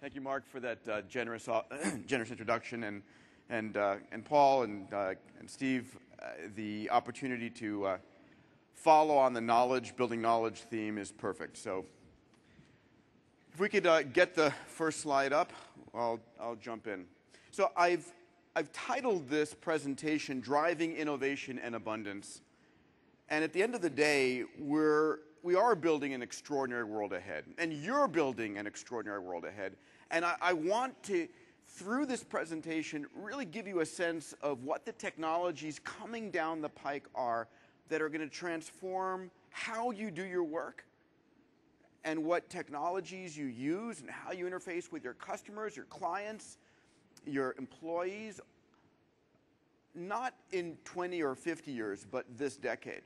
Thank you, Mark, for that uh, generous, uh, generous introduction, and, and, uh, and Paul and, uh, and Steve, uh, the opportunity to uh, follow on the knowledge, building knowledge theme is perfect. So if we could get the first slide up, I'll, I'll jump in. So I've, I've titled this presentation Driving Innovation and Abundance. And at the end of the day, we're we are building an extraordinary world ahead, and you're building an extraordinary world ahead. And I, I, want to, through this presentation, really give you a sense of what the technologies coming down the pike are that are going to transform how you do your work and what technologies you use and how you interface with your customers, your clients, your employees, not in 20 or 50 years, but this decade.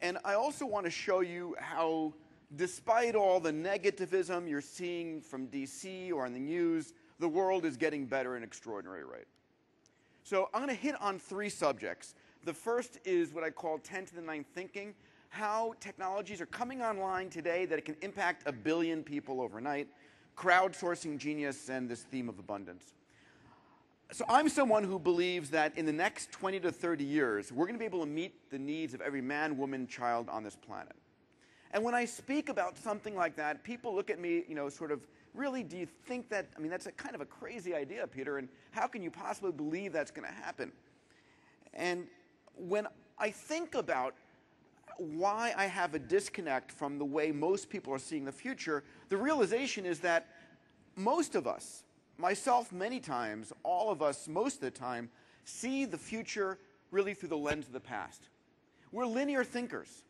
And I also want to show you how, despite all the negativism you're seeing from DC or in the news, the world is getting better at an extraordinary rate. So I'm going to hit on three subjects. The first is what I call 10 to the 9 thinking, how technologies are coming online today that it can impact a billion people overnight, crowdsourcing genius, and this theme of abundance. So I'm someone who believes that in the next 20 to 30 years, we're going to be able to meet the needs of every man, woman, child on this planet. And when I speak about something like that, people look at me, you know, sort of, really, do you think that, I mean, that's a kind of a crazy idea, Peter, and how can you possibly believe that's going to happen? And when I think about why I have a disconnect from the way most people are seeing the future, the realization is that most of us, myself many times, all of us most of the time, see the future really through the lens of the past. We're linear thinkers.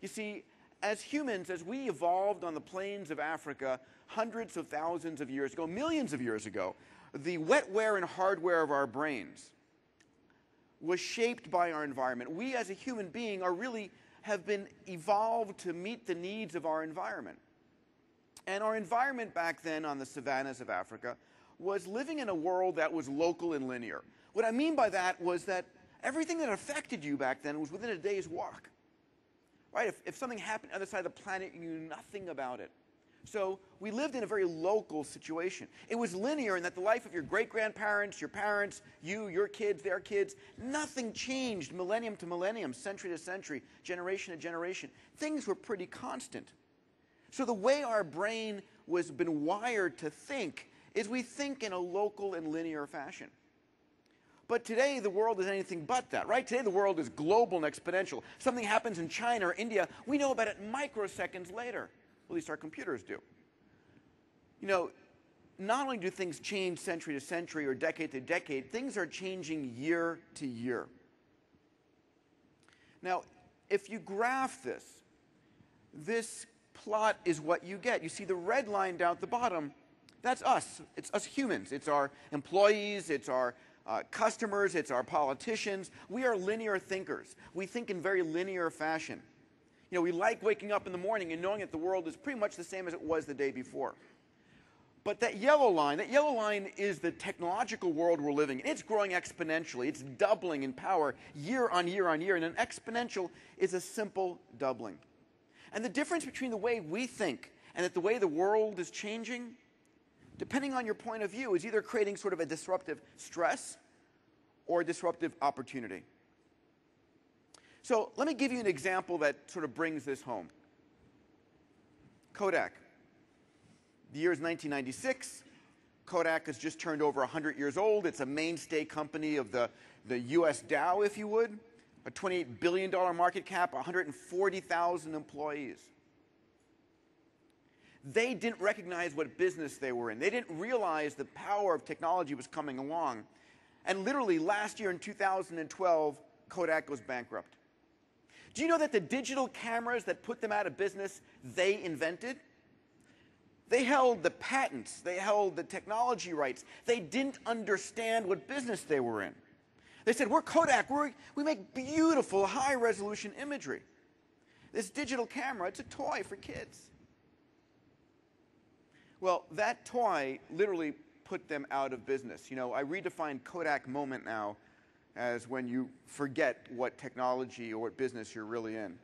You see, as humans, as we evolved on the plains of Africa hundreds of thousands of years ago, millions of years ago, the wetware and hardware of our brains was shaped by our environment. We as a human being are really have been evolved to meet the needs of our environment. And our environment back then on the savannas of Africa was living in a world that was local and linear. What I mean by that was that everything that affected you back then was within a day's walk. Right? If, if something happened on the other side of the planet, you knew nothing about it. So we lived in a very local situation. It was linear in that the life of your great grandparents, your parents, you, your kids, their kids, nothing changed millennium to millennium, century to century, generation to generation. Things were pretty constant. So the way our brain was been wired to think is we think in a local and linear fashion. But today, the world is anything but that, right? Today, the world is global and exponential. Something happens in China or India, we know about it microseconds later. At least our computers do. You know, not only do things change century to century or decade to decade, things are changing year to year. Now, if you graph this, this plot is what you get. You see the red line down at the bottom that's us. It's us humans. It's our employees. It's our uh, customers. It's our politicians. We are linear thinkers. We think in very linear fashion. You know, we like waking up in the morning and knowing that the world is pretty much the same as it was the day before. But that yellow line, that yellow line is the technological world we're living in. It's growing exponentially. It's doubling in power year on year on year. And an exponential is a simple doubling. And the difference between the way we think and that the way the world is changing depending on your point of view, is either creating sort of a disruptive stress or a disruptive opportunity. So let me give you an example that sort of brings this home. Kodak. The year is 1996. Kodak has just turned over 100 years old. It's a mainstay company of the, the US Dow, if you would. A $28 billion market cap, 140,000 employees they didn't recognize what business they were in. They didn't realize the power of technology was coming along. And literally last year in 2012, Kodak goes bankrupt. Do you know that the digital cameras that put them out of business, they invented? They held the patents, they held the technology rights. They didn't understand what business they were in. They said, We're Kodak, we're, we make beautiful high resolution imagery. This digital camera, it's a toy for kids. Well, that toy literally put them out of business. You know, I redefine Kodak moment now as when you forget what technology or what business you're really in.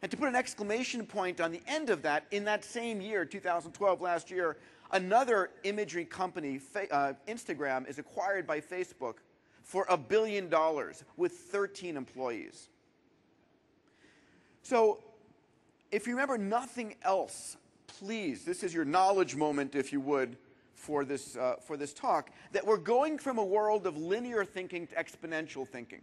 And to put an exclamation point on the end of that, in that same year, 2012, last year, another imagery company, uh, Instagram, is acquired by Facebook for a billion dollars with 13 employees. So, if you remember nothing else, please, this is your knowledge moment, if you would, for this, uh, for this talk, that we're going from a world of linear thinking to exponential thinking.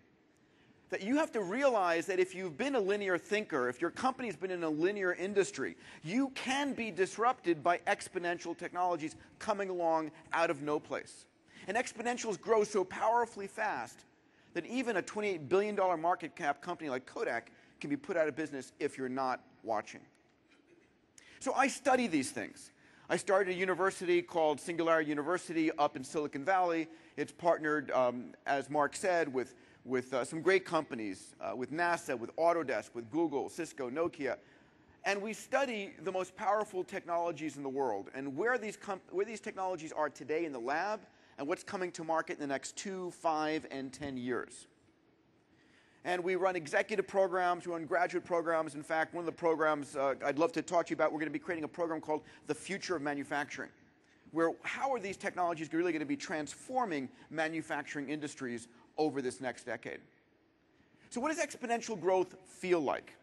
That you have to realize that if you've been a linear thinker, if your company's been in a linear industry, you can be disrupted by exponential technologies coming along out of no place. And exponentials grow so powerfully fast that even a $28 billion market cap company like Kodak can be put out of business if you're not watching. So I study these things. I started a university called Singularity University up in Silicon Valley. It's partnered, um, as Mark said, with, with uh, some great companies, uh, with NASA, with Autodesk, with Google, Cisco, Nokia. And we study the most powerful technologies in the world and where these, where these technologies are today in the lab and what's coming to market in the next two, five, and 10 years. And we run executive programs, we run graduate programs. In fact, one of the programs uh, I'd love to talk to you about, we're going to be creating a program called The Future of Manufacturing, where how are these technologies really going to be transforming manufacturing industries over this next decade? So, what does exponential growth feel like?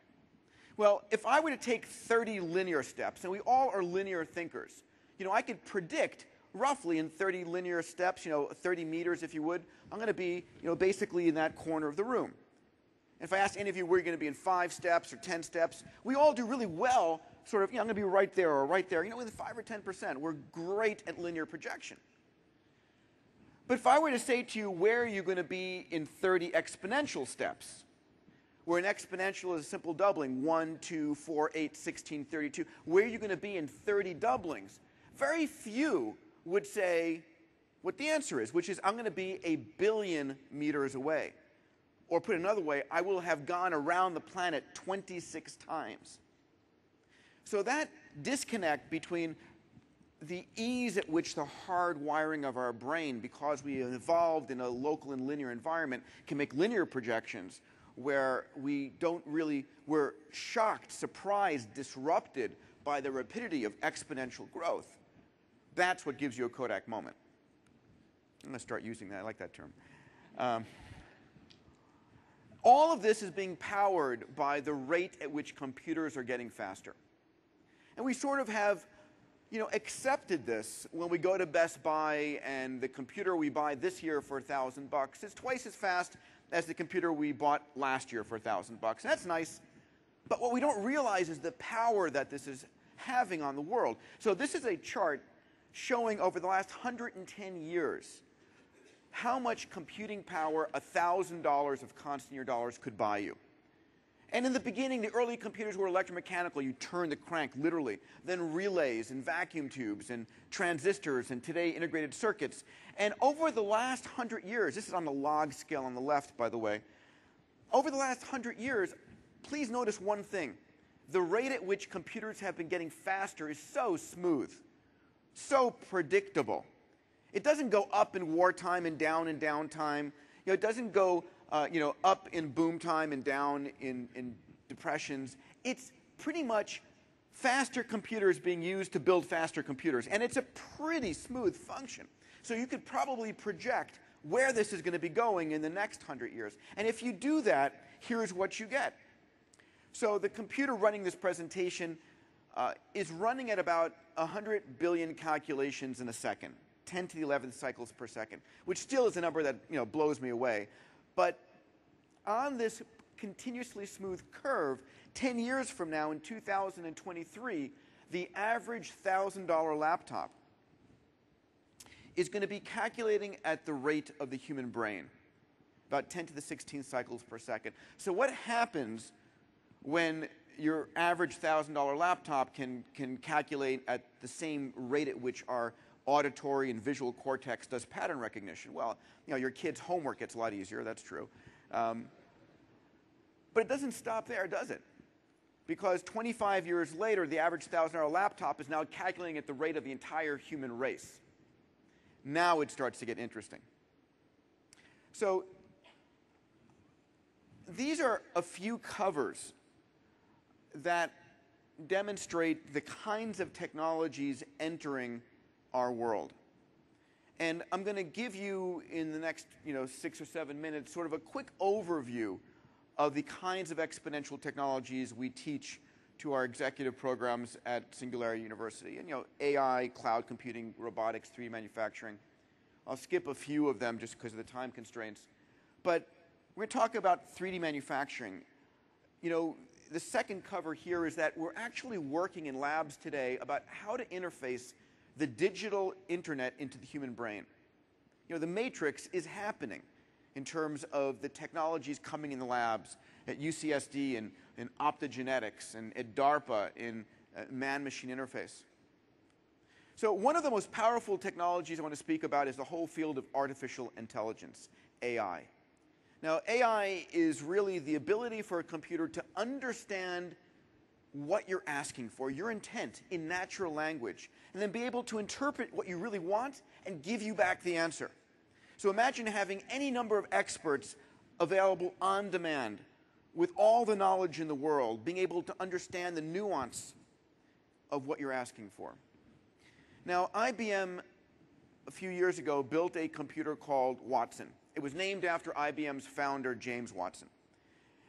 Well, if I were to take 30 linear steps, and we all are linear thinkers, you know, I could predict roughly in 30 linear steps, you know, 30 meters if you would, I'm going to be, you know, basically in that corner of the room. If I ask any of you where you're going to be in five steps or 10 steps, we all do really well, sort of, you know, I'm going to be right there or right there. You know, within 5 or 10%. We're great at linear projection. But if I were to say to you, where are you going to be in 30 exponential steps? Where an exponential is a simple doubling 1, 2, 4, 8, 16, 32. Where are you going to be in 30 doublings? Very few would say what the answer is, which is I'm going to be a billion meters away. Or put another way, I will have gone around the planet 26 times. So that disconnect between the ease at which the hard wiring of our brain, because we evolved in a local and linear environment, can make linear projections where we don't really, we're shocked, surprised, disrupted by the rapidity of exponential growth. That's what gives you a Kodak moment. I'm going to start using that. I like that term. Um, all of this is being powered by the rate at which computers are getting faster. And we sort of have you know, accepted this when we go to Best Buy and the computer we buy this year for a thousand bucks is twice as fast as the computer we bought last year for a thousand bucks. That's nice. But what we don't realize is the power that this is having on the world. So this is a chart showing over the last 110 years how much computing power $1,000 of constant year dollars could buy you. And in the beginning, the early computers were electromechanical. You turn the crank, literally. Then relays and vacuum tubes and transistors and today integrated circuits. And over the last hundred years, this is on the log scale on the left, by the way. Over the last hundred years, please notice one thing. The rate at which computers have been getting faster is so smooth, so predictable. It doesn't go up in wartime and down in downtime. You know, it doesn't go uh, you know, up in boom time and down in, in depressions. It's pretty much faster computers being used to build faster computers. And it's a pretty smooth function. So you could probably project where this is going to be going in the next 100 years. And if you do that, here's what you get. So the computer running this presentation uh, is running at about 100 billion calculations in a second. 10 to the 11th cycles per second, which still is a number that you know, blows me away. But on this continuously smooth curve, 10 years from now in 2023, the average $1,000 laptop is going to be calculating at the rate of the human brain, about 10 to the 16th cycles per second. So what happens when your average $1,000 laptop can, can calculate at the same rate at which our auditory and visual cortex does pattern recognition. Well, you know, your kid's homework gets a lot easier, that's true. Um, but it doesn't stop there, does it? Because 25 years later, the average $1,000 laptop is now calculating at the rate of the entire human race. Now it starts to get interesting. So these are a few covers that demonstrate the kinds of technologies entering our world. And I'm going to give you in the next you know, six or seven minutes sort of a quick overview of the kinds of exponential technologies we teach to our executive programs at Singularity University. And you know, AI, cloud computing, robotics, 3D manufacturing. I'll skip a few of them just because of the time constraints. But we're going to talk about 3D manufacturing. You know, the second cover here is that we're actually working in labs today about how to interface the digital internet into the human brain. You know, the matrix is happening in terms of the technologies coming in the labs at UCSD and, in optogenetics and at DARPA in uh, man-machine interface. So one of the most powerful technologies I want to speak about is the whole field of artificial intelligence, AI. Now, AI is really the ability for a computer to understand what you're asking for, your intent in natural language, and then be able to interpret what you really want and give you back the answer. So imagine having any number of experts available on demand with all the knowledge in the world, being able to understand the nuance of what you're asking for. Now, IBM a few years ago built a computer called Watson. It was named after IBM's founder, James Watson.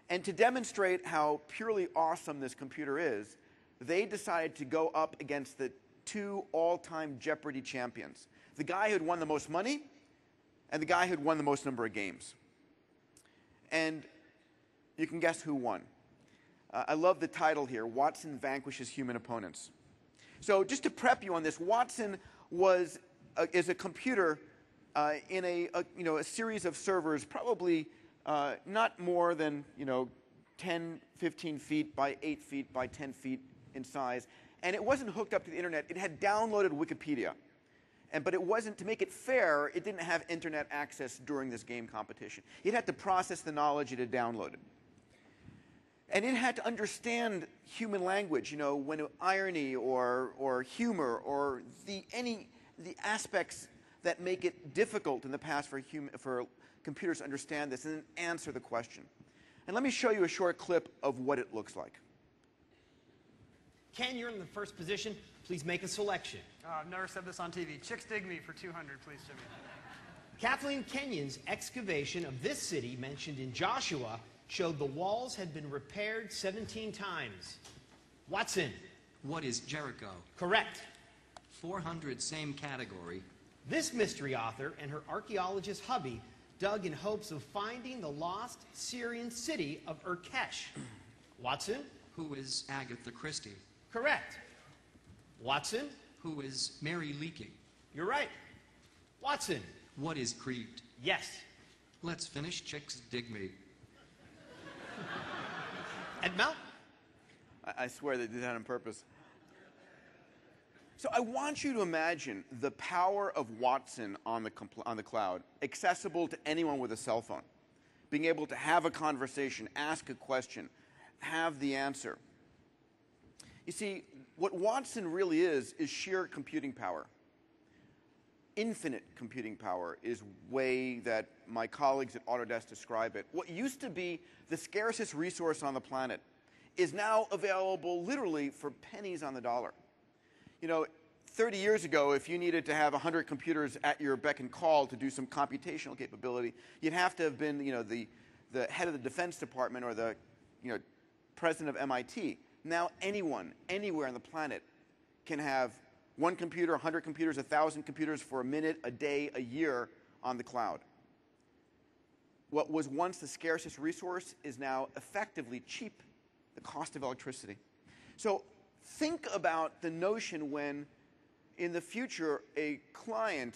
And to demonstrate how purely awesome this computer is, they decided to go up against the two all-time Jeopardy champions. The guy who had won the most money and the guy who had won the most number of games. And you can guess who won. Uh, I love the title here, Watson Vanquishes Human Opponents. So just to prep you on this, Watson was, a, is a computer uh, in a, a, you know, a series of servers, probably uh, not more than you know, 10, 15 feet by 8 feet by 10 feet in size. And it wasn't hooked up to the internet. It had downloaded Wikipedia. And, but it wasn't, to make it fair, it didn't have internet access during this game competition. It had to process the knowledge it had downloaded. And it had to understand human language, you know, when irony or, or humor or the, any, the aspects that make it difficult in the past for, human, for computers to understand this and then answer the question. And let me show you a short clip of what it looks like. Ken, you're in the first position. Please make a selection. Oh, I've never said this on TV. Chicks dig me for 200, please, Jimmy. Kathleen Kenyon's excavation of this city, mentioned in Joshua, showed the walls had been repaired 17 times. Watson. What is Jericho? Correct. 400, same category. This mystery author and her archaeologist hubby dug in hopes of finding the lost Syrian city of Urkesh. Watson? Who is Agatha Christie? Correct. Watson? Who is Mary Leakey? You're right. Watson? What is Crete? Yes. Let's finish Chicks Dig Me. Edmel? I, I swear they did that on purpose. So I want you to imagine the power of Watson on the, on the cloud, accessible to anyone with a cell phone, being able to have a conversation, ask a question, have the answer. You see, what Watson really is, is sheer computing power. Infinite computing power is way that my colleagues at Autodesk describe it. What used to be the scarcest resource on the planet is now available literally for pennies on the dollar. You know, 30 years ago, if you needed to have 100 computers at your beck and call to do some computational capability, you'd have to have been, you know, the, the head of the Defense Department or the, you know, president of MIT. Now anyone, anywhere on the planet can have one computer, 100 computers, 1,000 computers for a minute, a day, a year on the cloud. What was once the scarcest resource is now effectively cheap, the cost of electricity. So think about the notion when, in the future, a client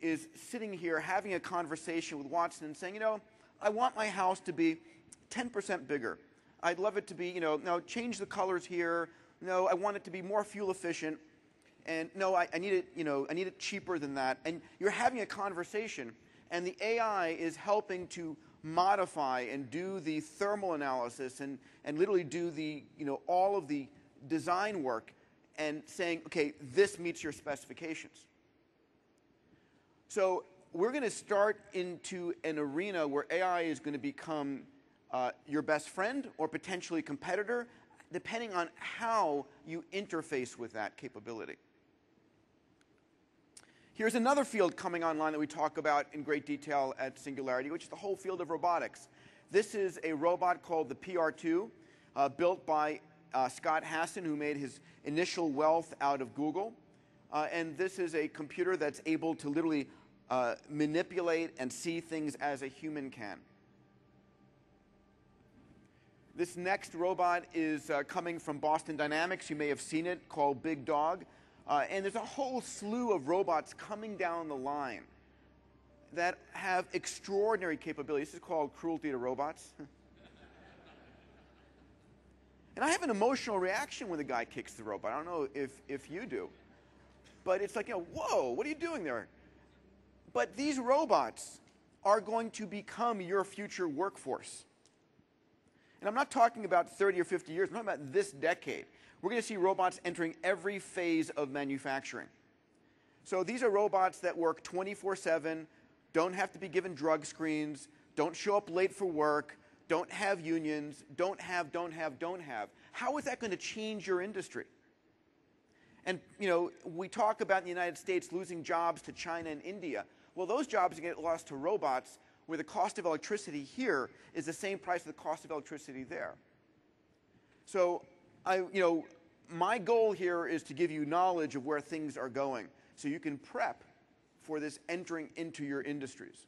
is sitting here having a conversation with Watson and saying, you know, I want my house to be 10% bigger. I'd love it to be, you know, no, change the colors here. No, I want it to be more fuel efficient. And no, I, I need it, you know, I need it cheaper than that. And you're having a conversation, and the AI is helping to modify and do the thermal analysis and, and literally do the, you know, all of the design work and saying, okay, this meets your specifications. So we're going to start into an arena where AI is going to become uh, your best friend or potentially competitor. depending on how you interface with that capability. Here's another field coming online that we talk about in great detail at Singularity, which is the whole field of robotics. This is a robot called the PR2, uh, built by uh, Scott Hassan, who made his initial wealth out of Google. Uh, and this is a computer that's able to literally uh, manipulate and see things as a human can. This next robot is uh, coming from Boston Dynamics. You may have seen it, called Big Dog. Uh, and there's a whole slew of robots coming down the line that have extraordinary capabilities. This is called cruelty to robots. and I have an emotional reaction when the guy kicks the rope. I don't know if, if you do. But it's like, you know, whoa, what are you doing there? But these robots are going to become your future workforce. And I'm not talking about 30 or 50 years, I'm talking about this decade. We're going to see robots entering every phase of manufacturing. So these are robots that work 24 7, don't have to be given drug screens, don't show up late for work, don't have unions, don't have, don't have, don't have. How is that going to change your industry? And, you know, we talk about in the United States losing jobs to China and India. Well, those jobs get lost to robots where the cost of electricity here is the same price as the cost of electricity there. So, I, you know, my goal here is to give you knowledge of where things are going so you can prep for this entering into your industries.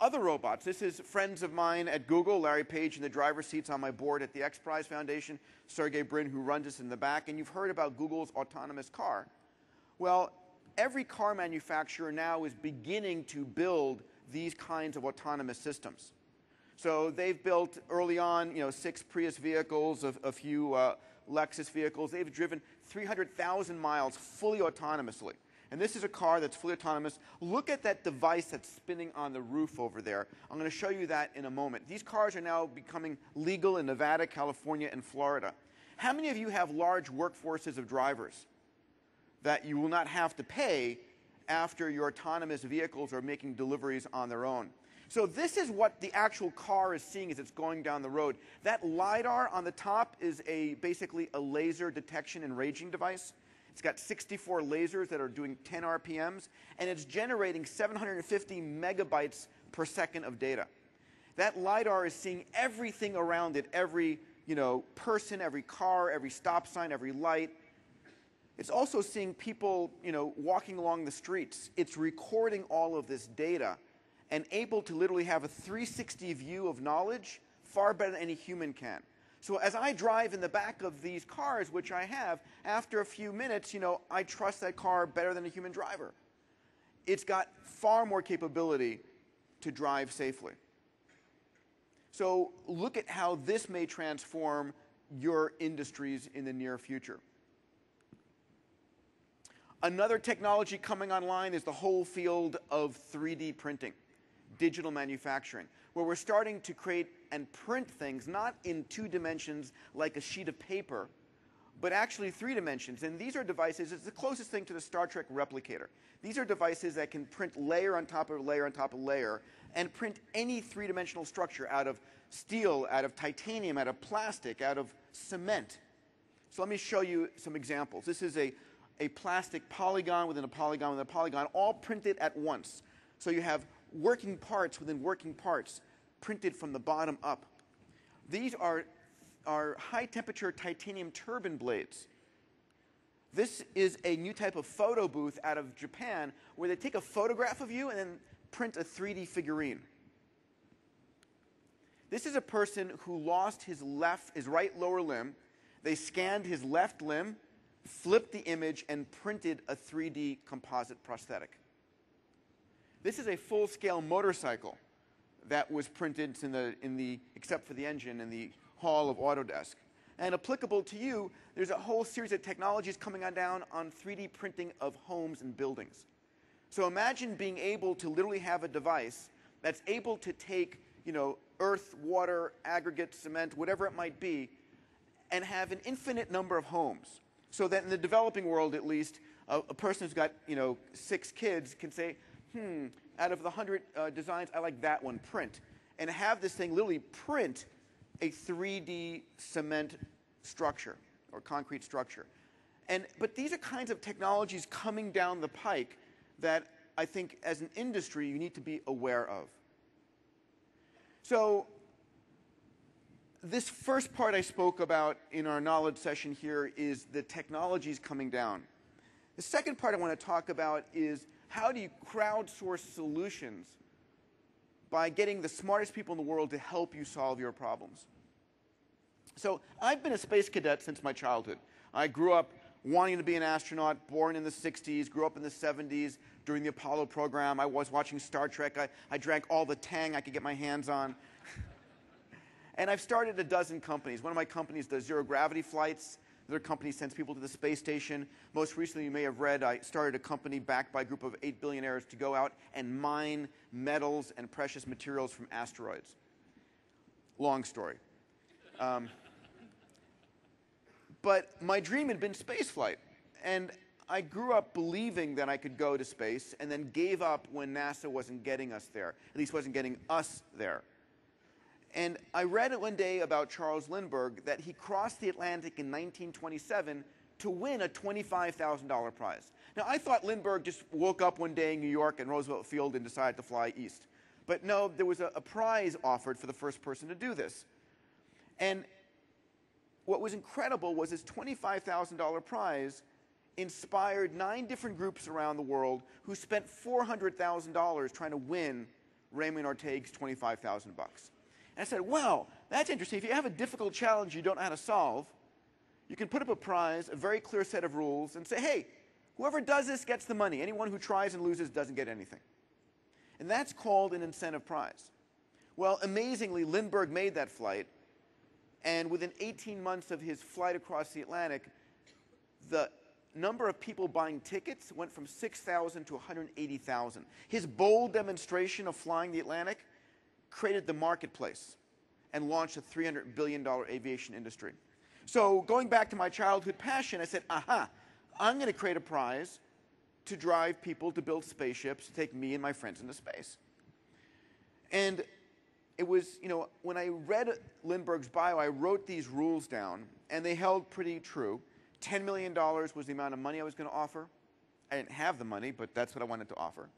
Other robots. This is friends of mine at Google, Larry Page in the driver's seats on my board at the X Prize Foundation, Sergey Brin, who runs us in the back, and you've heard about Google's autonomous car. Well, every car manufacturer now is beginning to build these kinds of autonomous systems. So they've built early on, you know, six Prius vehicles, a, a few uh, Lexus vehicles. They've driven 300,000 miles fully autonomously. And this is a car that's fully autonomous. Look at that device that's spinning on the roof over there. I'm going to show you that in a moment. These cars are now becoming legal in Nevada, California, and Florida. How many of you have large workforces of drivers that you will not have to pay after your autonomous vehicles are making deliveries on their own? So this is what the actual car is seeing as it's going down the road. That LiDAR on the top is a, basically a laser detection and ranging device. It's got 64 lasers that are doing 10 RPMs, and it's generating 750 megabytes per second of data. That LiDAR is seeing everything around it, every you know, person, every car, every stop sign, every light. It's also seeing people you know, walking along the streets. It's recording all of this data and able to literally have a 360 view of knowledge far better than any human can. So as I drive in the back of these cars, which I have, after a few minutes, you know, I trust that car better than a human driver. It's got far more capability to drive safely. So look at how this may transform your industries in the near future. Another technology coming online is the whole field of 3D printing, digital manufacturing where we're starting to create and print things not in two dimensions like a sheet of paper, but actually three dimensions. And these are devices, it's the closest thing to the Star Trek replicator. These are devices that can print layer on top of layer on top of layer and print any three dimensional structure out of steel, out of titanium, out of plastic, out of cement. So let me show you some examples. This is a, a plastic polygon within a polygon within a polygon, all printed at once. So you have working parts within working parts printed from the bottom up. These are, are high temperature titanium turbine blades. This is a new type of photo booth out of Japan where they take a photograph of you and then print a 3D figurine. This is a person who lost his left, his right lower limb. They scanned his left limb, flipped the image, and printed a 3D composite prosthetic. This is a full-scale motorcycle that was printed in the, in the, except for the engine, in the hall of Autodesk. And applicable to you, there's a whole series of technologies coming on down on 3D printing of homes and buildings. So imagine being able to literally have a device that's able to take, you know, earth, water, aggregate, cement, whatever it might be, and have an infinite number of homes. So that in the developing world, at least, a, a person who's got, you know, six kids can say, hmm, out of the 100 uh, designs, I like that one, print. And have this thing literally print a 3D cement structure or concrete structure. And, but these are kinds of technologies coming down the pike that I think as an industry you need to be aware of. So this first part I spoke about in our knowledge session here is the technologies coming down. The second part I want to talk about is how do you crowdsource solutions by getting the smartest people in the world to help you solve your problems. So I've been a space cadet since my childhood. I grew up wanting to be an astronaut, born in the 60s, grew up in the 70s during the Apollo program. I was watching Star Trek. I, I drank all the Tang I could get my hands on. and I've started a dozen companies. One of my companies does zero gravity flights. Another company sends people to the space station. Most recently, you may have read, I started a company backed by a group of eight billionaires to go out and mine metals and precious materials from asteroids. Long story. Um, but my dream had been spaceflight. And I grew up believing that I could go to space and then gave up when NASA wasn't getting us there, at least wasn't getting us there. And I read it one day about Charles Lindbergh that he crossed the Atlantic in 1927 to win a $25,000 prize. Now, I thought Lindbergh just woke up one day in New York and Roosevelt Field and decided to fly east. But no, there was a, a prize offered for the first person to do this. And what was incredible was this $25,000 prize inspired nine different groups around the world who spent $400,000 trying to win Raymond Orteig's 25,000 bucks. I said, well, that's interesting. If you have a difficult challenge you don't know how to solve, you can put up a prize, a very clear set of rules, and say, hey, whoever does this gets the money. Anyone who tries and loses doesn't get anything. And that's called an incentive prize. Well, amazingly, Lindbergh made that flight, and within 18 months of his flight across the Atlantic, the number of people buying tickets went from 6,000 to 180,000. His bold demonstration of flying the Atlantic created the marketplace and launched a $300 billion aviation industry. So, going back to my childhood passion, I said, aha, I'm going to create a prize to drive people to build spaceships to take me and my friends into space. And it was, you know, when I read Lindbergh's bio, I wrote these rules down, and they held pretty true. $10 million was the amount of money I was going to offer. I didn't have the money, but that's what I wanted to offer.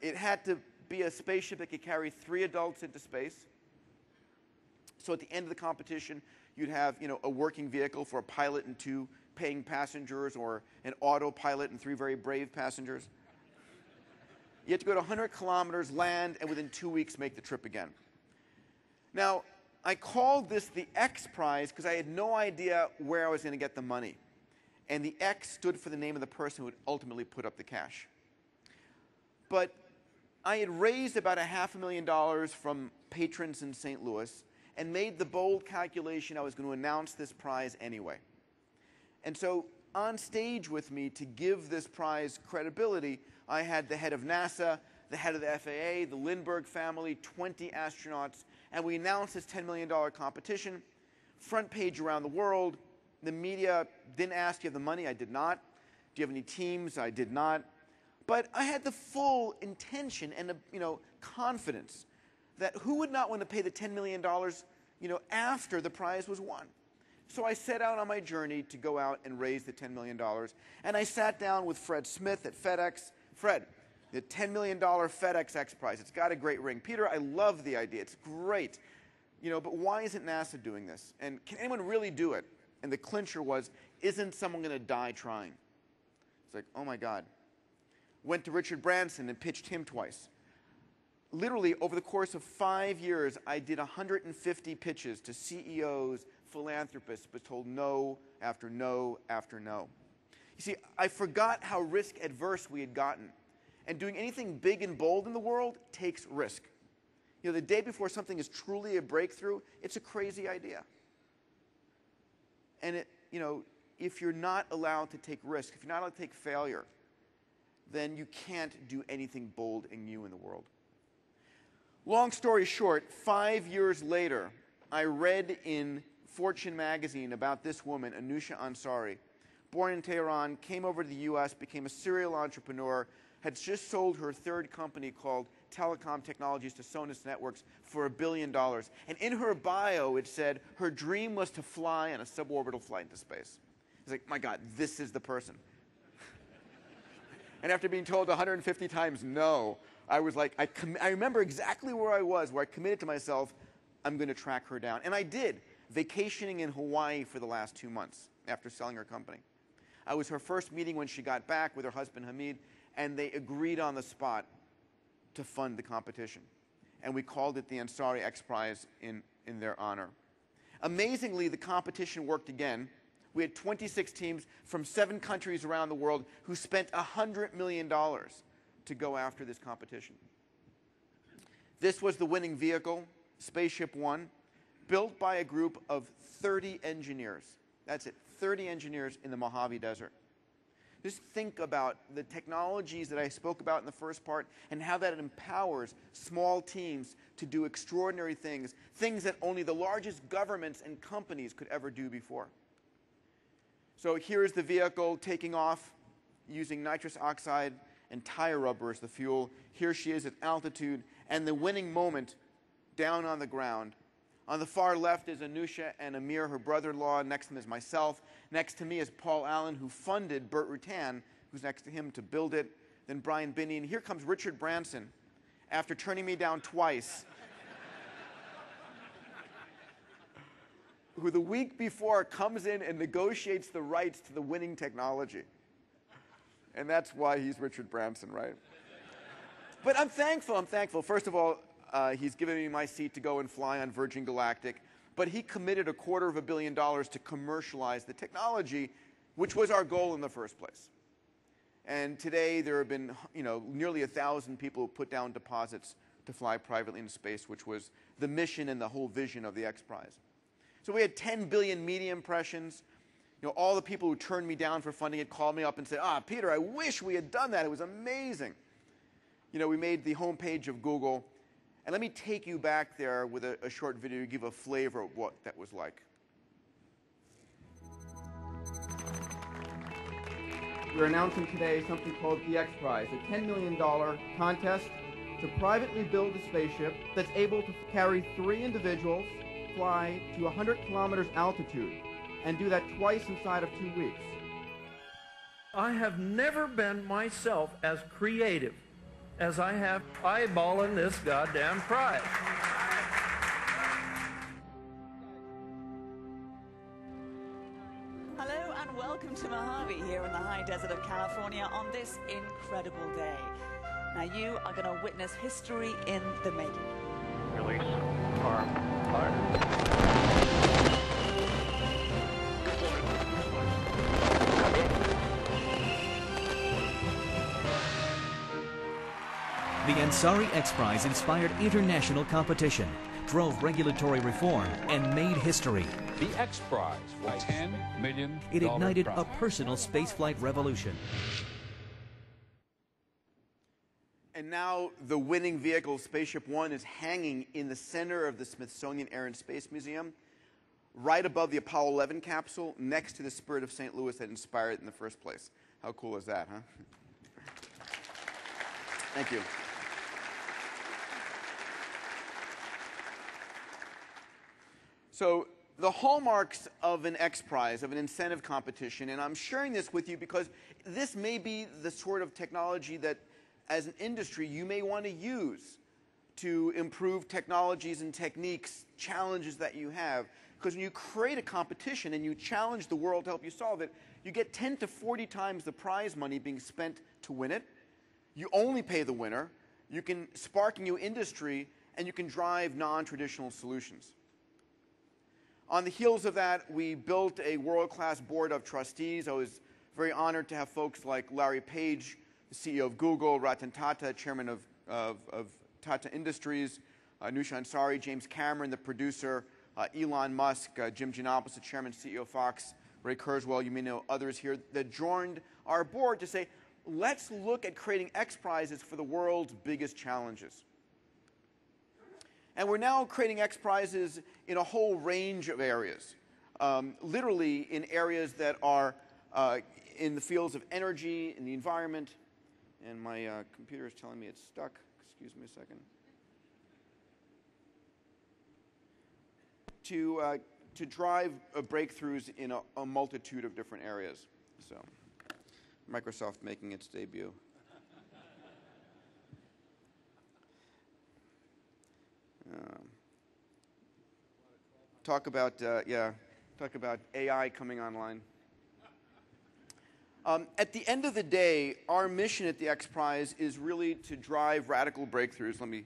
It had to be a spaceship that could carry three adults into space. So at the end of the competition, you'd have you know, a working vehicle for a pilot and two paying passengers, or an autopilot and three very brave passengers. You had to go to 100 kilometers, land, and within two weeks make the trip again. Now, I called this the X Prize because I had no idea where I was going to get the money. And the X stood for the name of the person who would ultimately put up the cash. But I had raised about a half a million dollars from patrons in St. Louis and made the bold calculation I was going to announce this prize anyway. And so, on stage with me to give this prize credibility, I had the head of NASA, the head of the FAA, the Lindbergh family, 20 astronauts, and we announced this $10 million competition. Front page around the world. The media didn't ask, you the money? I did not. Do you have any teams? I did not. But I had the full intention and uh, you know, confidence that who would not want to pay the $10 million you know, after the prize was won? So I set out on my journey to go out and raise the $10 million. And I sat down with Fred Smith at FedEx. Fred, the $10 million FedEx X Prize, it's got a great ring. Peter, I love the idea. It's great. You know, but why isn't NASA doing this? And can anyone really do it? And the clincher was, isn't someone going to die trying? It's like, oh my God went to Richard Branson and pitched him twice. Literally, over the course of five years, I did 150 pitches to CEOs, philanthropists, but told no after no after no. You see, I forgot how risk adverse we had gotten. And doing anything big and bold in the world takes risk. You know, the day before something is truly a breakthrough, it's a crazy idea. And it, you know, if you're not allowed to take risk, if you're not allowed to take failure, then you can't do anything bold and new in the world. Long story short, five years later, I read in Fortune magazine about this woman, Anousheh Ansari. Born in Tehran, came over to the US, became a serial entrepreneur, had just sold her third company called telecom technologies to Sonus Networks for a billion dollars. And in her bio, it said her dream was to fly on a suborbital flight into space. It's like, my God, this is the person. And after being told 150 times no, I was like, I, com- I remember exactly where I was, where I committed to myself, I'm going to track her down. And I did, vacationing in Hawaii for the last two months after selling her company. I was her first meeting when she got back with her husband Hamid, and they agreed on the spot to fund the competition. And we called it the Ansari X Prize in, in their honor. Amazingly, the competition worked again. We had 26 teams from seven countries around the world who spent $100 million to go after this competition. This was the winning vehicle, Spaceship One, built by a group of 30 engineers. That's it, 30 engineers in the Mojave Desert. Just think about the technologies that I spoke about in the first part and how that empowers small teams to do extraordinary things, things that only the largest governments and companies could ever do before. So here's the vehicle taking off using nitrous oxide and tire rubber as the fuel. Here she is at altitude, and the winning moment down on the ground. On the far left is Anousheh and Amir, her brother in law. Next to them is myself. Next to me is Paul Allen, who funded Burt Rutan, who's next to him to build it. Then Brian Binnie. And here comes Richard Branson, after turning me down twice. Who the week before comes in and negotiates the rights to the winning technology. And that's why he's Richard Branson, right? But I'm thankful. I'm thankful. First of all, uh, he's given me my seat to go and fly on Virgin Galactic. But he committed a quarter of a billion dollars to commercialize the technology, which was our goal in the first place. And today there have been, you know, nearly a thousand people who put down deposits to fly privately into space, which was the mission and the whole vision of the X Prize. So we had 10 billion media impressions. You know, all the people who turned me down for funding it called me up and said, "Ah, Peter, I wish we had done that. It was amazing." You know, we made the homepage of Google and let me take you back there with a, a short video to give a flavor of what that was like. We're announcing today something called the X Prize, a $10 million contest to privately build a spaceship that's able to carry three individuals, fly to 100 kilometers altitude, and do that twice inside of two weeks. I have never been myself as creative as I have eyeballing this goddamn prize. Hello and welcome to Mojave here in the high desert of California on this incredible day. Now you are going to witness history in the making. Release arm fire. The Ansari X Prize inspired international competition, drove regulatory reform, and made history. The X Prize for $10 million. It ignited a personal spaceflight revolution. And now the winning vehicle, Spaceship One, is hanging in the center of the Smithsonian Air and Space Museum, right above the Apollo 11 capsule, next to the Spirit of St. Louis that inspired it in the first place. How cool is that, huh? Thank you. So, the hallmarks of an X Prize, of an incentive competition, and I'm sharing this with you because this may be the sort of technology that, as an industry, you may want to use to improve technologies and techniques, challenges that you have. Because when you create a competition and you challenge the world to help you solve it, you get 10 to 40 times the prize money being spent to win it. You only pay the winner. You can spark a new industry, and you can drive non traditional solutions. On the heels of that, we built a world class board of trustees. I was very honored to have folks like Larry Page, CEO of Google, Ratan Tata, chairman of, of, of Tata Industries, uh, Nusha Ansari, James Cameron, the producer, uh, Elon Musk, uh, Jim Gianopulos, the chairman CEO of Fox, Ray Kurzweil, you may know others here, that joined our board to say, let's look at creating X prizes for the world's biggest challenges. And we're now creating X prizes in a whole range of areas, um, literally in areas that are uh, in the fields of energy, in the environment. And my uh, computer is telling me it's stuck. excuse me a second. To, uh, to drive uh, breakthroughs in a, a multitude of different areas. So, Microsoft making its debut. Um, talk about, uh, yeah, talk about AI coming online. Um, at the end of the day, our mission at the X Prize is really to drive radical breakthroughs. Let me.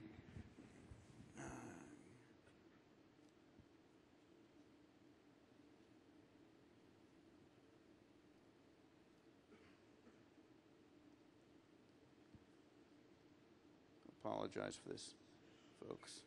Apologize for this, folks.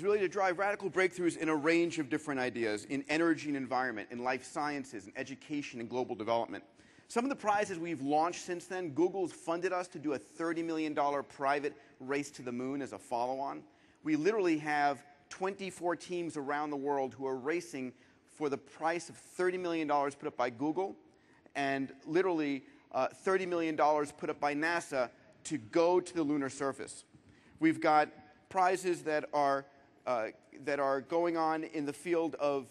Is really to drive radical breakthroughs in a range of different ideas in energy and environment, in life sciences, in education, and global development. Some of the prizes we've launched since then, Google's funded us to do a $30 million private race to the moon as a follow on. We literally have 24 teams around the world who are racing for the price of $30 million put up by Google and literally uh, $30 million put up by NASA to go to the lunar surface. We've got prizes that are that are going on in the field of,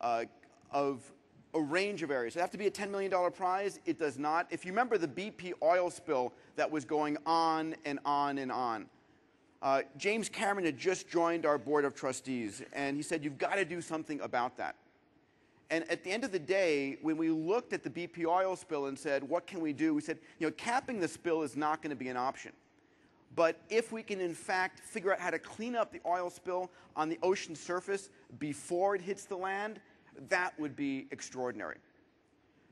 uh, of a range of areas. It have to be a $10 million prize. It does not. If you remember the BP oil spill that was going on and on and on, uh, James Cameron had just joined our board of trustees, and he said, You've got to do something about that. And at the end of the day, when we looked at the BP oil spill and said, What can we do? We said, You know, capping the spill is not going to be an option. But if we can, in fact, figure out how to clean up the oil spill on the ocean surface before it hits the land, that would be extraordinary.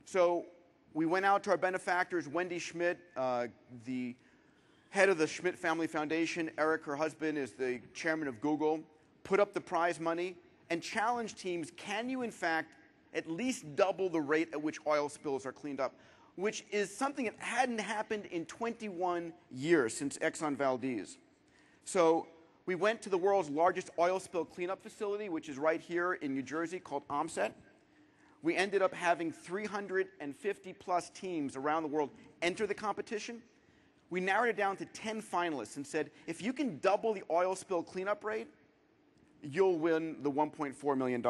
So we went out to our benefactors, Wendy Schmidt, uh, the head of the Schmidt Family Foundation, Eric, her husband, is the chairman of Google, put up the prize money and challenged teams can you, in fact, at least double the rate at which oil spills are cleaned up? Which is something that hadn't happened in 21 years since Exxon Valdez. So we went to the world's largest oil spill cleanup facility, which is right here in New Jersey called Ohmsett. We ended up having 350 plus teams around the world enter the competition. We narrowed it down to 10 finalists and said, if you can double the oil spill cleanup rate, you'll win the $1.4 million.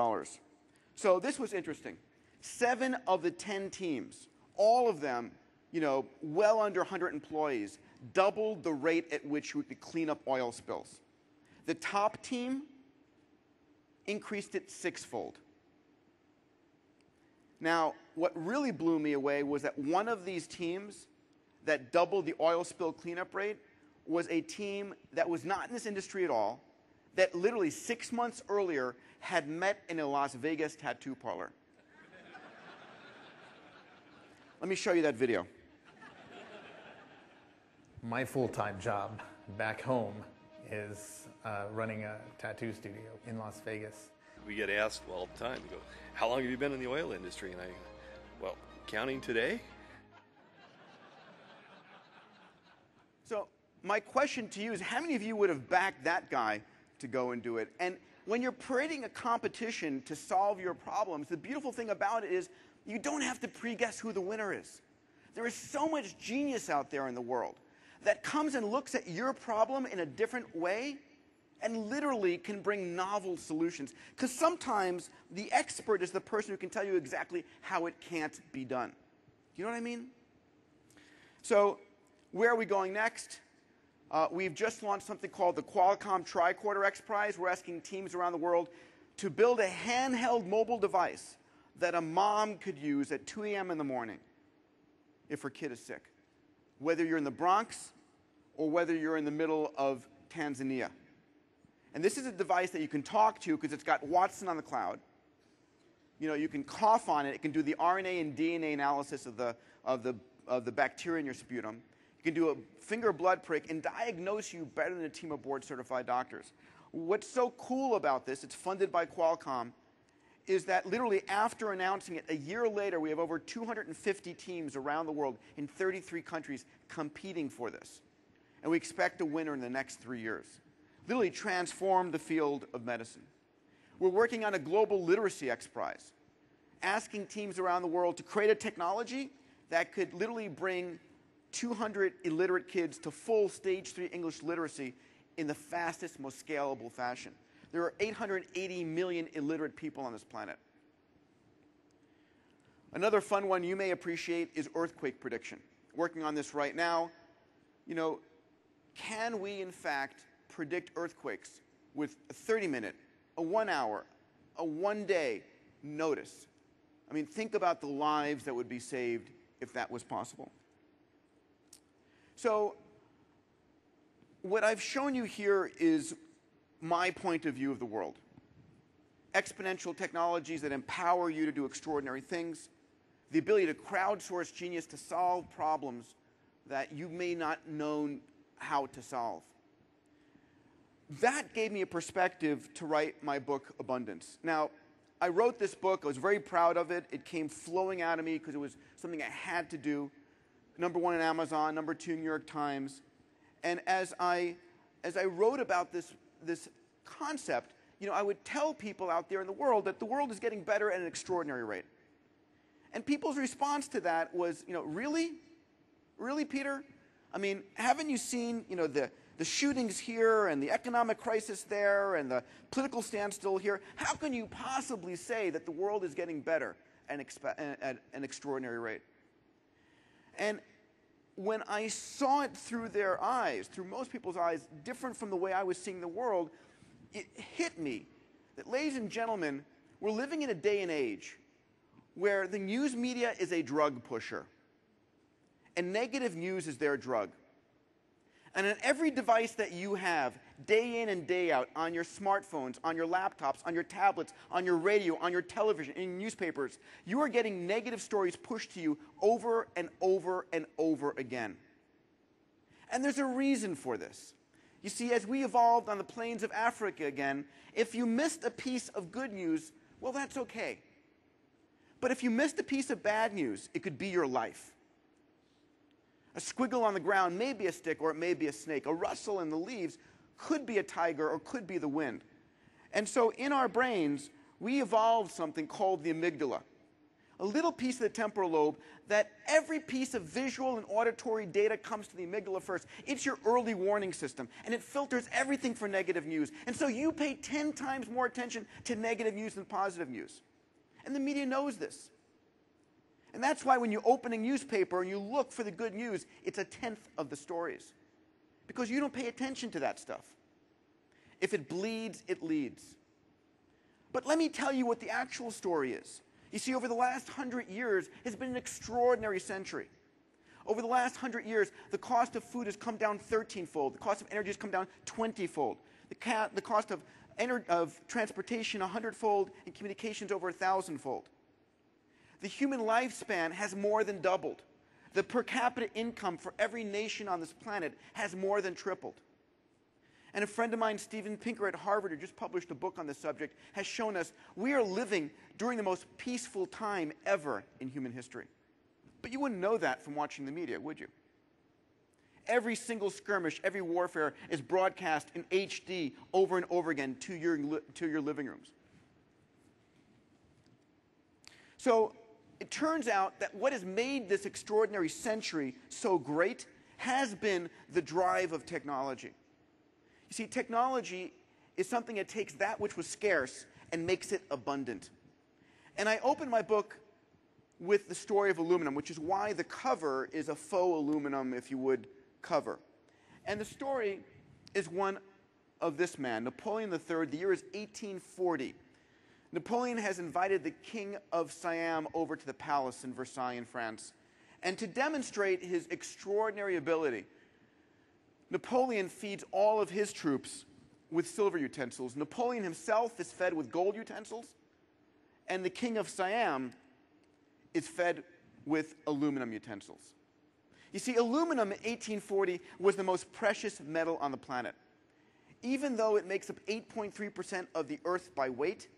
So this was interesting. Seven of the 10 teams all of them, you know, well under 100 employees, doubled the rate at which we could clean up oil spills. The top team increased it sixfold. Now, what really blew me away was that one of these teams that doubled the oil spill cleanup rate was a team that was not in this industry at all, that literally six months earlier had met in a Las Vegas tattoo parlor. Let me show you that video. My full time job back home is uh, running a tattoo studio in Las Vegas. We get asked all the time, we go, How long have you been in the oil industry? And I, well, counting today. So, my question to you is how many of you would have backed that guy to go and do it? And when you're parading a competition to solve your problems, the beautiful thing about it is you don't have to pre guess who the winner is. There is so much genius out there in the world that comes and looks at your problem in a different way and literally can bring novel solutions. Because sometimes the expert is the person who can tell you exactly how it can't be done. You know what I mean? So, where are we going next? Uh, we've just launched something called the Qualcomm Tricorder X Prize. We're asking teams around the world to build a handheld mobile device that a mom could use at 2 a.m. in the morning if her kid is sick, whether you're in the Bronx or whether you're in the middle of Tanzania. And this is a device that you can talk to because it's got Watson on the cloud. You know, you can cough on it. It can do the RNA and DNA analysis of the, of the, of the bacteria in your sputum. You can do a finger blood prick and diagnose you better than a team of board certified doctors. What's so cool about this, it's funded by Qualcomm, is that literally after announcing it, a year later, we have over 250 teams around the world in 33 countries competing for this. And we expect a winner in the next three years. Literally transform the field of medicine. We're working on a global literacy X Prize, asking teams around the world to create a technology that could literally bring 200 illiterate kids to full stage three English literacy in the fastest, most scalable fashion. There are 880 million illiterate people on this planet. Another fun one you may appreciate is earthquake prediction. Working on this right now. You know, can we in fact predict earthquakes with a 30 minute, a one hour, a one day notice? I mean, think about the lives that would be saved if that was possible. So, what I've shown you here is my point of view of the world. Exponential technologies that empower you to do extraordinary things, the ability to crowdsource genius to solve problems that you may not know how to solve. That gave me a perspective to write my book, Abundance. Now, I wrote this book, I was very proud of it. It came flowing out of me because it was something I had to do. Number one in Amazon, number two New York Times. And as I, as I wrote about this, this concept, you know, I would tell people out there in the world that the world is getting better at an extraordinary rate. And people's response to that was, you know, really? Really, Peter? I mean, haven't you seen, you know, the, the shootings here and the economic crisis there and the political standstill here? How can you possibly say that the world is getting better at, at an extraordinary rate? And when I saw it through their eyes, through most people's eyes, different from the way I was seeing the world, it hit me that, ladies and gentlemen, we're living in a day and age where the news media is a drug pusher, and negative news is their drug. And on every device that you have, day in and day out, on your smartphones, on your laptops, on your tablets, on your radio, on your television, in newspapers, you are getting negative stories pushed to you over and over and over again. And there's a reason for this. You see, as we evolved on the plains of Africa again, if you missed a piece of good news, well, that's okay. But if you missed a piece of bad news, it could be your life. A squiggle on the ground may be a stick or it may be a snake. A rustle in the leaves could be a tiger or could be the wind. And so in our brains, we evolved something called the amygdala, a little piece of the temporal lobe that every piece of visual and auditory data comes to the amygdala first. It's your early warning system, and it filters everything for negative news. And so you pay 10 times more attention to negative news than positive news. And the media knows this. And that's why when you open a newspaper and you look for the good news, it's a tenth of the stories. Because you don't pay attention to that stuff. If it bleeds, it leads. But let me tell you what the actual story is. You see, over the last hundred years has been an extraordinary century. Over the last hundred years, the cost of food has come down 13 fold, the cost of energy has come down 20 fold, the, the cost of, of transportation 100 fold, and communications over 1,000 fold the human lifespan has more than doubled. The per capita income for every nation on this planet has more than tripled. And a friend of mine, Steven Pinker at Harvard, who just published a book on this subject, has shown us we are living during the most peaceful time ever in human history. But you wouldn't know that from watching the media, would you? Every single skirmish, every warfare is broadcast in HD over and over again to your, to your living rooms. So it turns out that what has made this extraordinary century so great has been the drive of technology. You see, technology is something that takes that which was scarce and makes it abundant. And I open my book with the story of aluminum, which is why the cover is a faux aluminum, if you would, cover. And the story is one of this man, Napoleon III. The year is 1840. Napoleon has invited the King of Siam over to the palace in Versailles in France. And to demonstrate his extraordinary ability, Napoleon feeds all of his troops with silver utensils. Napoleon himself is fed with gold utensils, and the King of Siam is fed with aluminum utensils. You see, aluminum in 1840 was the most precious metal on the planet. Even though it makes up 8.3% of the Earth by weight,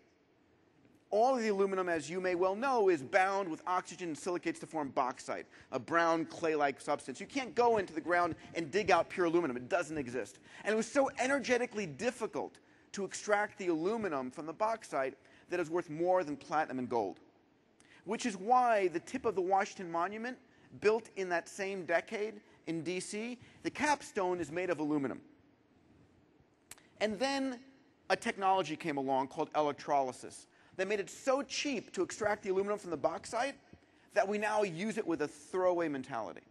all of the aluminum, as you may well know, is bound with oxygen and silicates to form bauxite, a brown clay-like substance. You can't go into the ground and dig out pure aluminum. It doesn't exist. And it was so energetically difficult to extract the aluminum from the bauxite that is worth more than platinum and gold. Which is why the tip of the Washington Monument, built in that same decade in D.C., the capstone is made of aluminum. And then a technology came along called electrolysis that made it so cheap to extract the aluminum from the bauxite that we now use it with a throwaway mentality.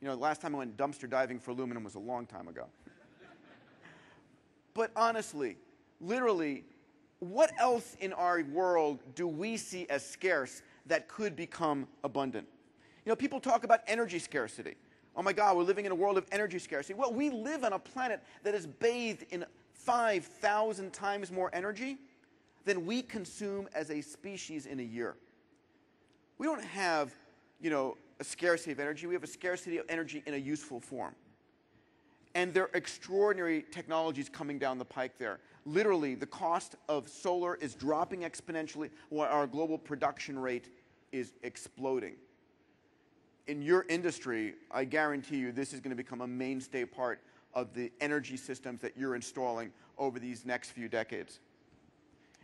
You know, the last time I went dumpster diving for aluminum was a long time ago. but honestly, literally, what else in our world do we see as scarce that could become abundant? You know, people talk about energy scarcity. Oh my God, we're living in a world of energy scarcity. Well, we live on a planet that is bathed in 5,000 times more energy than we consume as a species in a year. We don't have, you know, a scarcity of energy. We have a scarcity of energy in a useful form. And there are extraordinary technologies coming down the pike there. Literally, the cost of solar is dropping exponentially while our global production rate is exploding. In your industry, I guarantee you this is going to become a mainstay part of the energy systems that you're installing over these next few decades.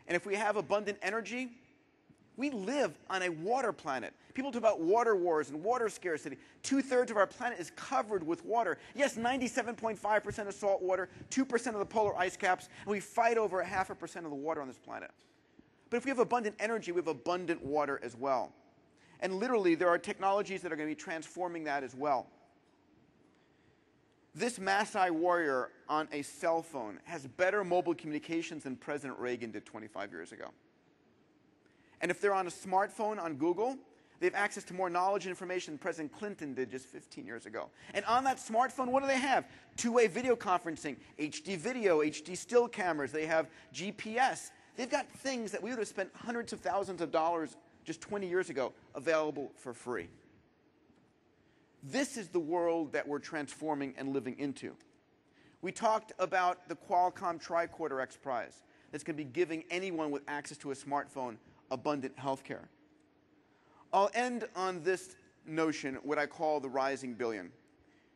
And if we have abundant energy, we live on a water planet. People talk about water wars and water scarcity. Two thirds of our planet is covered with water. Yes, 97.5% of salt water, 2% of the polar ice caps, and we fight over a half a percent of the water on this planet. But if we have abundant energy, we have abundant water as well. And literally, there are technologies that are going to be transforming that as well. This Maasai warrior on a cell phone has better mobile communications than President Reagan did 25 years ago. And if they're on a smartphone on Google, they have access to more knowledge and information than President Clinton did just 15 years ago. And on that smartphone, what do they have? Two way video conferencing, HD video, HD still cameras, they have GPS. They've got things that we would have spent hundreds of thousands of dollars just 20 years ago available for free. This is the world that we're transforming and living into. We talked about the Qualcomm Tricorder X Prize that's going to be giving anyone with access to a smartphone abundant health care. I'll end on this notion, what I call the rising billion,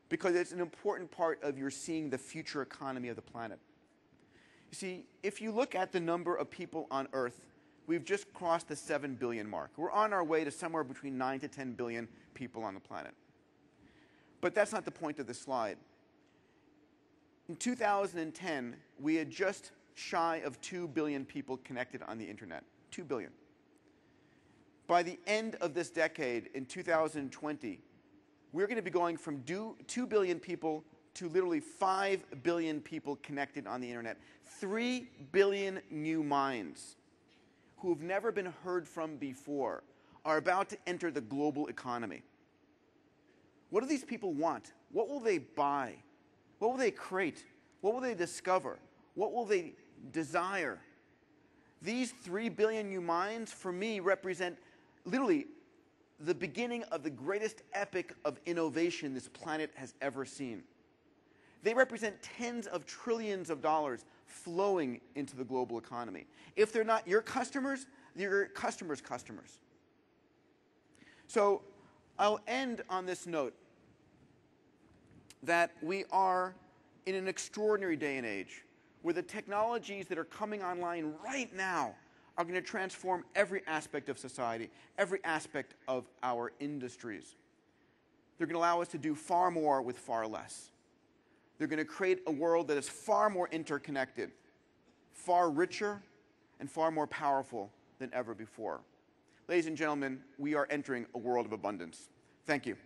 because it's an important part of your seeing the future economy of the planet. You see, if you look at the number of people on Earth, we've just crossed the 7 billion mark. We're on our way to somewhere between 9 to 10 billion people on the planet. But that's not the point of the slide. In 2010, we had just shy of 2 billion people connected on the internet. 2 billion. By the end of this decade, in 2020, we're going to be going from 2 billion people to literally 5 billion people connected on the internet. 3 billion new minds who have never been heard from before are about to enter the global economy. What do these people want? What will they buy? What will they create? What will they discover? What will they desire? These three billion new minds, for me, represent literally the beginning of the greatest epic of innovation this planet has ever seen. They represent tens of trillions of dollars flowing into the global economy. If they're not your customers, they're your customers' customers. So I'll end on this note that we are in an extraordinary day and age where the technologies that are coming online right now are going to transform every aspect of society, every aspect of our industries. They're going to allow us to do far more with far less. They're going to create a world that is far more interconnected, far richer, and far more powerful than ever before. Ladies and gentlemen, we are entering a world of abundance. Thank you.